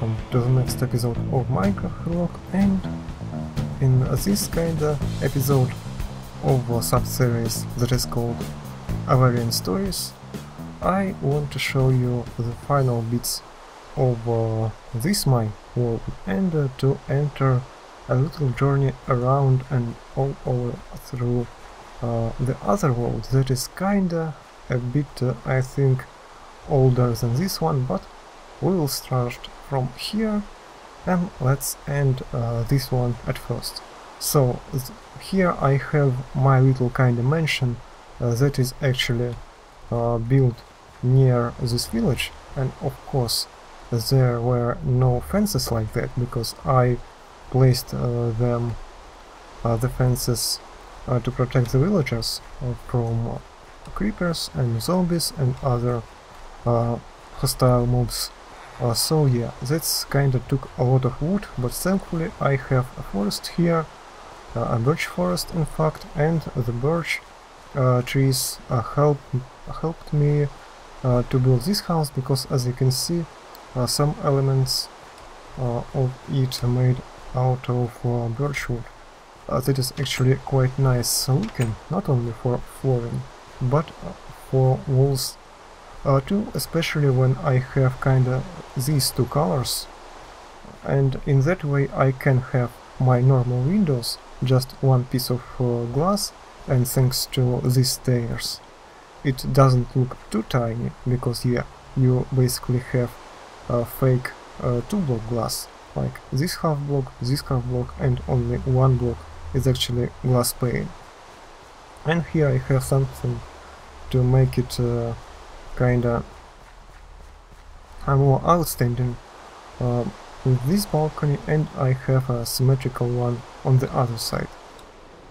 welcome to the next episode of Minecraft Vlog and in this kinda episode of a sub-series that is called Avarian Stories. I want to show you the final bits of uh, this mine world and uh, to enter a little journey around and all over through uh, the other world. That is kinda a bit, uh, I think, older than this one, but we will start from here and let's end uh, this one at first. So here I have my little kind of mansion uh, that is actually uh, built near this village and of course there were no fences like that because I placed uh, them uh, the fences uh, to protect the villagers from creepers and zombies and other hostile mobs uh, so yeah, that's kinda took a lot of wood, but thankfully I have a forest here, uh, a birch forest in fact, and the birch uh, trees uh, help, helped me uh, to build this house, because as you can see, uh, some elements of it are made out of birch wood. that is actually quite nice looking, not only for flooring, but for walls uh, too, especially when I have kinda these two colors. And in that way I can have my normal windows just one piece of uh, glass and thanks to these stairs it doesn't look too tiny because yeah you basically have a fake uh, two block glass. Like this half block, this half block and only one block is actually glass pane. And here I have something to make it uh, kinda more outstanding uh, with this balcony and I have a symmetrical one on the other side.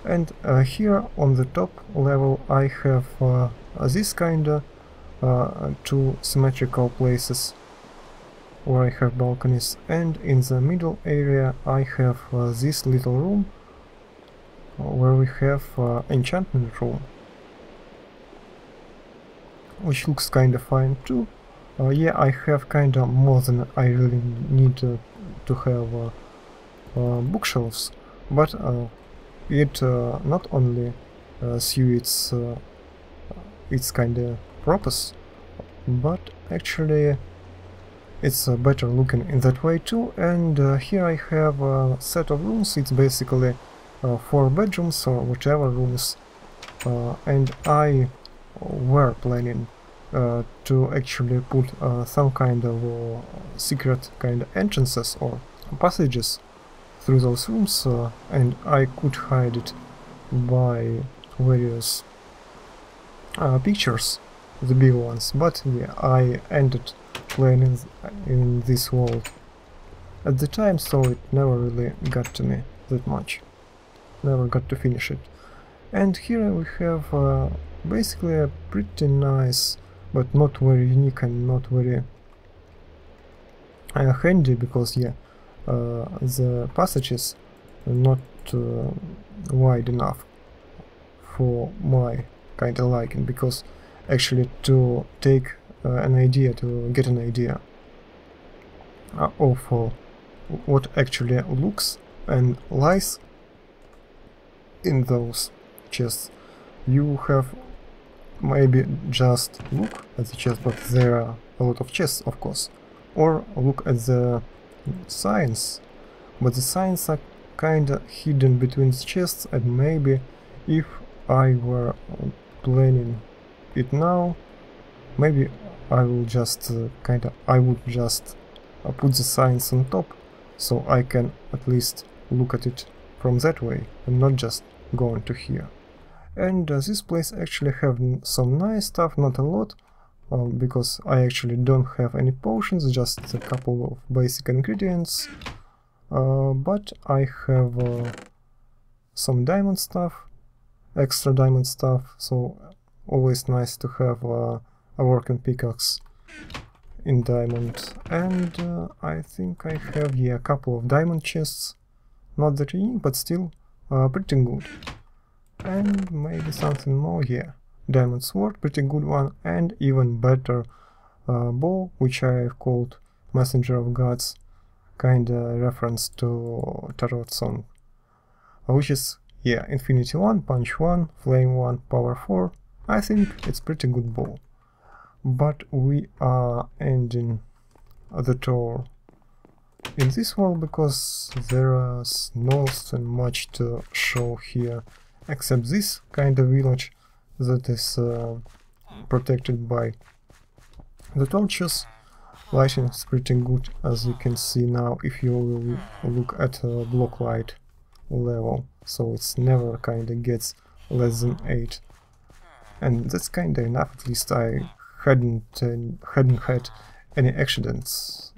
And uh, here on the top level I have uh, this kinda uh, two symmetrical places where I have balconies and in the middle area I have uh, this little room where we have uh, enchantment room which looks kinda fine too. Uh, yeah, I have kinda more than I really need uh, to have uh, uh bookshelves, but uh, it uh, not only suits its its kinda purpose, but actually it's better looking in that way too. And here I have a set of rooms, it's basically four bedrooms or whatever rooms, and I were planning uh, to actually put uh, some kind of uh, secret kind of entrances or passages through those rooms uh, and I could hide it by various uh, pictures, the big ones, but yeah, I ended playing in, this world at the time, so it never really got to me that much. Never got to finish it. And here we have uh, basically a pretty nice but not very unique and not very uh, handy because yeah uh, the passages are not uh, wide enough for my kind of liking because actually to take uh, an idea to get an idea uh, of what actually looks and lies in those chests you have maybe just look at the chest, but there are a lot of chests, of course. Or look at the signs, but the signs are kinda hidden between the chests and maybe if I were planning it now, maybe I will just uh, kinda, I would just uh, put the signs on top so I can at least look at it from that way and not just going to here and uh, this place actually have some nice stuff, not a lot, um, because I actually don't have any potions, just a couple of basic ingredients, uh, but I have uh, some diamond stuff, extra diamond stuff, so always nice to have uh, a working pickaxe in diamond, and uh, I think I have yeah, a couple of diamond chests, not that unique, but still uh, pretty good and maybe something more here. Diamond sword, pretty good one, and even better uh, bow, which I have called Messenger of Gods. kinda reference to Tarot song, which is, yeah, Infinity 1, Punch 1, Flame 1, Power 4. I think it's pretty good bow But we are ending the tour in this world because there is nothing much to show here except this kind of village that is uh, protected by the torches. Lighting is pretty good as you can see now if you look at a block light level. So it's never kinda gets less than 8 and that's kinda enough at least I hadn't uh, hadn't had any accidents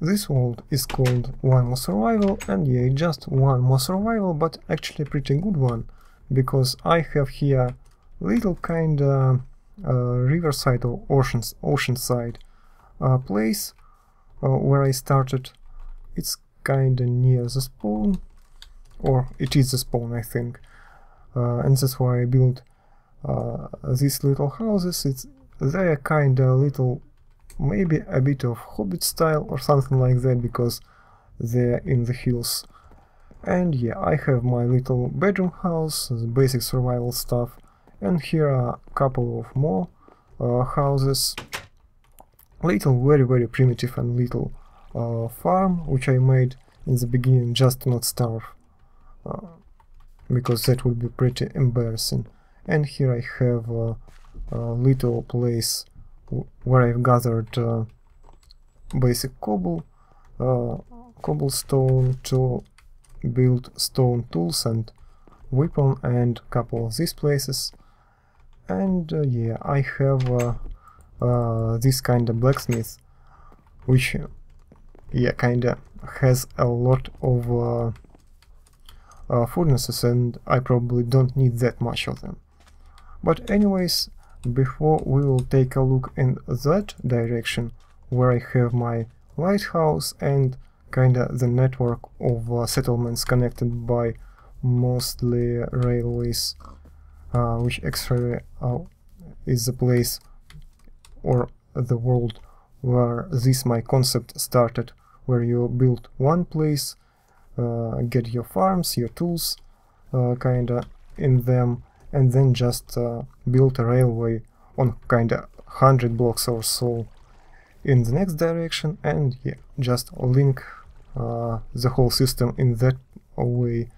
this world is called One More Survival and yeah, just one more survival, but actually pretty good one, because I have here little kinda uh, riverside or oceans, oceanside uh, place uh, where I started. It's kinda near the spawn, or it is the spawn I think, uh, and that's why I built uh, these little houses. It's they are kinda little maybe a bit of Hobbit style or something like that because they're in the hills. And yeah, I have my little bedroom house, basic survival stuff, and here are a couple of more uh, houses. Little, very very primitive and little uh, farm, which I made in the beginning just to not starve, uh, because that would be pretty embarrassing. And here I have a, a little place where I've gathered uh, basic cobble, uh, cobblestone to build stone tools and weapon and couple of these places. And uh, yeah, I have uh, uh, this kind of blacksmith, which yeah, kinda has a lot of uh, furnaces and I probably don't need that much of them. But anyways, before we will take a look in that direction where I have my lighthouse and kinda the network of uh, settlements connected by mostly railways uh, which actually uh, is the place or the world where this my concept started where you build one place uh, get your farms your tools uh, kinda in them and then just uh, build a railway on kinda 100 blocks or so in the next direction and yeah, just link uh, the whole system in that way.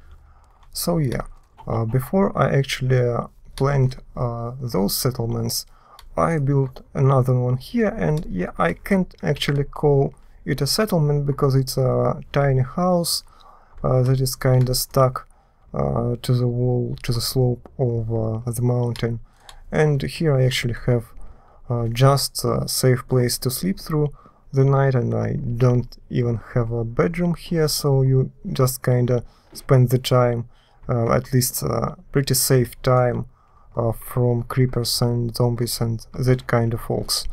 So yeah, uh, before I actually uh, planned uh, those settlements, I built another one here and yeah, I can't actually call it a settlement because it's a tiny house uh, that is kinda stuck uh, to the wall, to the slope of uh, the mountain. And here I actually have uh, just a safe place to sleep through the night and I don't even have a bedroom here, so you just kinda spend the time, uh, at least uh, pretty safe time, uh, from creepers and zombies and that kind of folks.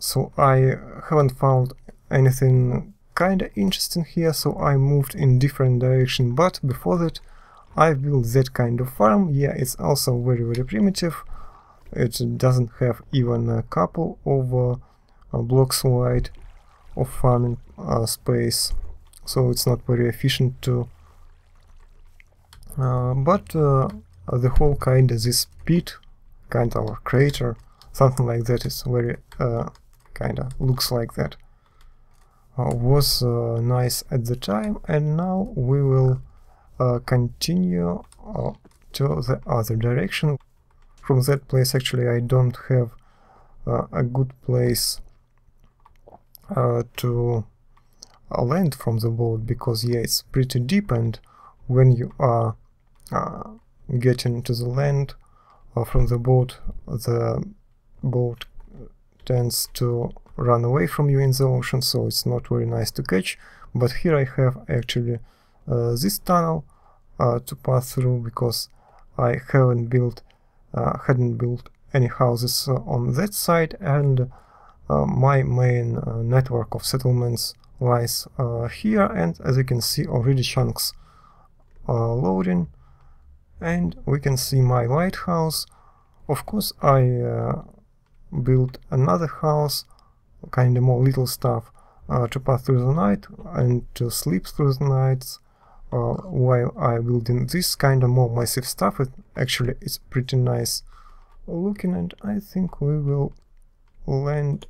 so I haven't found anything kinda interesting here, so I moved in different direction, but before that I built that kind of farm, yeah, it's also very very primitive, it doesn't have even a couple of uh, blocks wide of farming uh, space, so it's not very efficient to... Uh, but uh, the whole kind of this pit, kind of crater, something like that is very uh, kinda looks like that. Uh, was uh, nice at the time and now we will uh, continue to the other direction. From that place actually I don't have a good place to land from the boat because yeah it's pretty deep and when you are uh, getting to the land uh, from the boat the boat tends to run away from you in the ocean, so it's not very nice to catch. But here I have actually uh, this tunnel uh, to pass through because I haven't built, uh, hadn't built any houses uh, on that side, and uh, my main uh, network of settlements lies here. And as you can see, already chunks are loading, and we can see my lighthouse. Of course, I built another house kind of more little stuff uh, to pass through the night and to sleep through the nights uh, while I building this kind of more massive stuff. It actually it's pretty nice looking and I think we will land.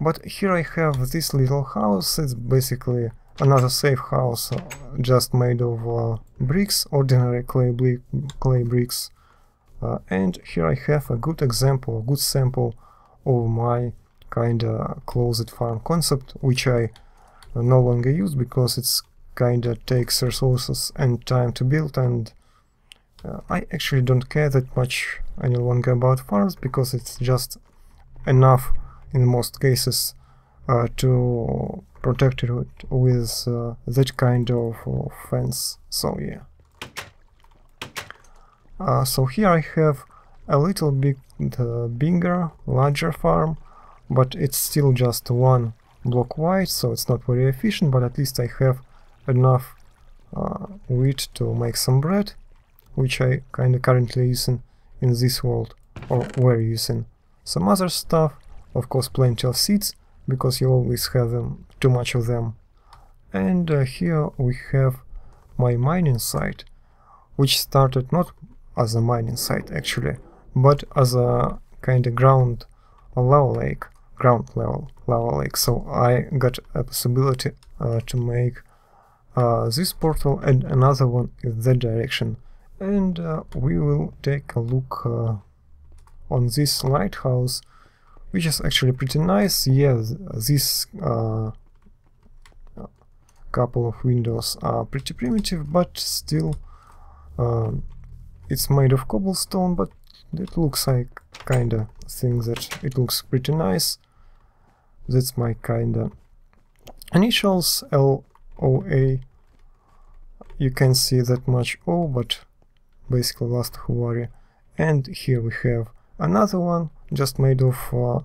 But here I have this little house. It's basically another safe house uh, just made of uh, bricks, ordinary clay, clay bricks. Uh, and here I have a good example, a good sample of my kinda closed farm concept, which I no longer use because it's kinda takes resources and time to build. And uh, I actually don't care that much any longer about farms because it's just enough in most cases uh, to protect it with uh, that kind of fence so yeah. Uh, so here I have a little bit bigger larger farm but it's still just one block wide so it's not very efficient but at least I have enough uh, wheat to make some bread, which I kinda currently using in this world, or were using. Some other stuff, of course plenty of seeds, because you always have them, too much of them. And uh, here we have my mining site, which started not as a mining site actually, but as a kinda ground lava lake, ground level lava lake. So I got a possibility uh, to make uh, this portal and another one in that direction and uh, we will take a look uh, on this lighthouse which is actually pretty nice yeah this uh, couple of windows are pretty primitive but still um, it's made of cobblestone but it looks like kinda thing that it looks pretty nice that's my kinda initials LOA. You can see that much O but basically LastofAvari and here we have another one just made of uh,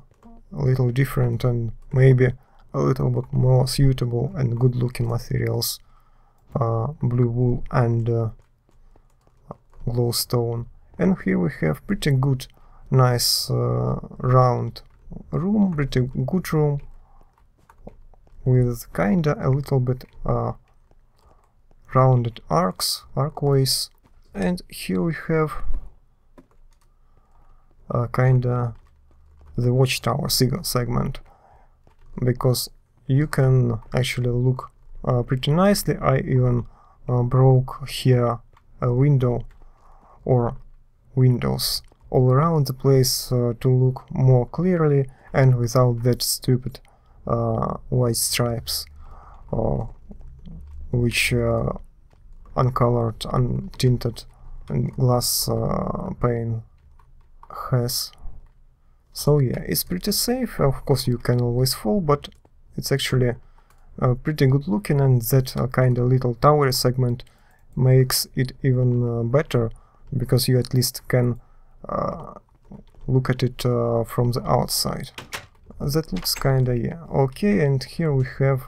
a little different and maybe a little bit more suitable and good looking materials uh, blue wool and uh, glowstone and here we have pretty good nice uh, round room pretty good room with kinda a little bit uh, rounded arcs, arcways, and here we have uh, kinda the watchtower segment, because you can actually look uh, pretty nicely. I even uh, broke here a window or windows all around the place uh, to look more clearly and without that stupid uh, white stripes or which uh, uncolored, untinted glass uh, pane has. So yeah, it's pretty safe, of course you can always fall, but it's actually uh, pretty good looking and that uh, kind of little tower segment makes it even uh, better because you at least can uh, look at it uh, from the outside. That looks kinda yeah. Okay, and here we have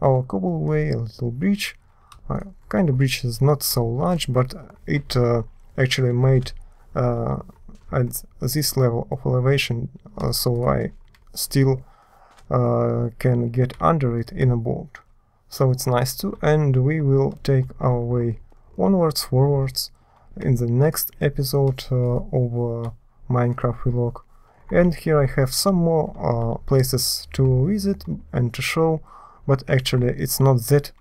our cobbleway, a little bridge. Uh, kind of bridge is not so large, but it uh, actually made uh, at this level of elevation, uh, so I still uh, can get under it in a boat. So it's nice too, and we will take our way onwards, forwards in the next episode uh, of Minecraft Vlog. And here I have some more places to visit and to show but actually it's not that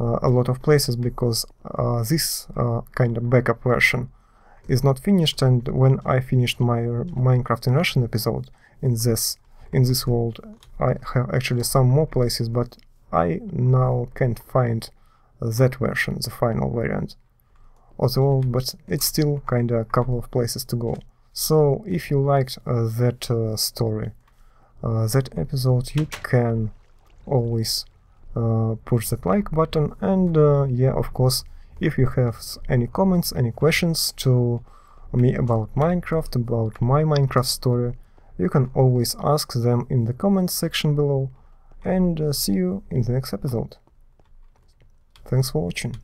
uh, a lot of places because uh, this uh, kind of backup version is not finished and when I finished my Minecraft in Russian episode in this in this world I have actually some more places but I now can't find that version, the final variant world, but it's still kinda a couple of places to go. So if you liked uh, that uh, story, uh, that episode, you can always uh, push that like button and uh, yeah of course if you have any comments any questions to me about Minecraft about my Minecraft story you can always ask them in the comments section below and uh, see you in the next episode. Thanks for watching.